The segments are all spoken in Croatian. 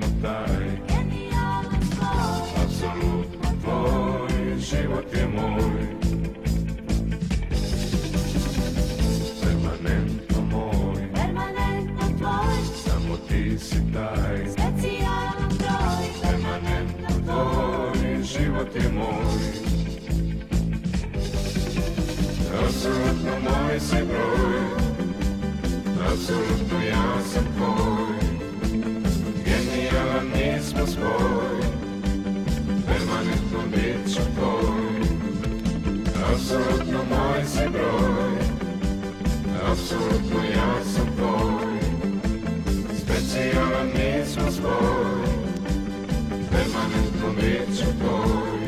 smo taj. Apsolutno tvoj Život je moj. Permanentno moj. Permanentno tvoj, Samo ti si taj. Specijalan broj, Permanentno tvoj Život je moj. Apsolutno moj si broj. Apsolutno ja sam tvoj Nismo spoj Permanentno bit ću tvoj Apsolutno moj si broj Apsolutno ja sam tvoj Specijalan nismo spoj Permanentno bit ću tvoj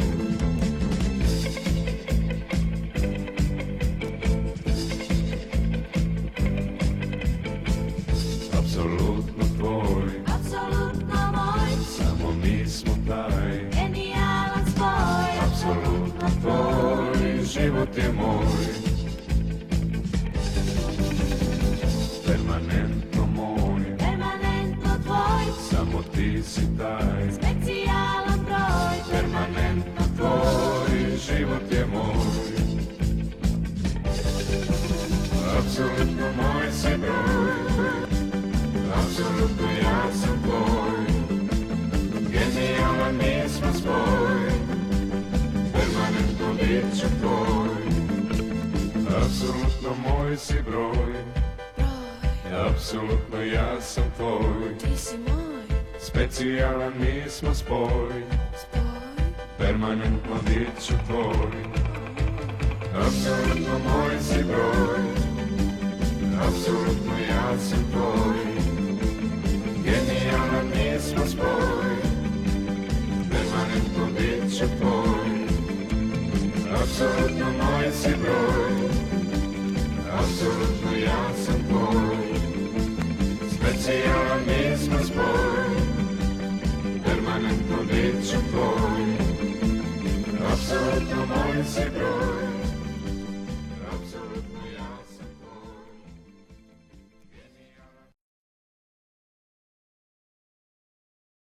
Apsolutno tvoj Život je moj. Permanentno moj. Permanentno tvoj, Samo ti si taj. Specijalan broj, Permanentno tvoj Život je moj. Apsolutno moj si broj. Apsolutno Ću tvoj. Apsolutno moj si broj. Apsolutno ja sam tvoj. Ti si moj, Specijalan nismo spoj. Spoj, Permanentno ću tvoj. Apsolutno moj si broj. Apsolutno ja sam tvoj. Genijalan nismo spoj. Permanentno ću tvoj Apsolutno moj si broj. Apsolutno ja sam tvoj. Specijalan nismo spoj. Permanentno bit ću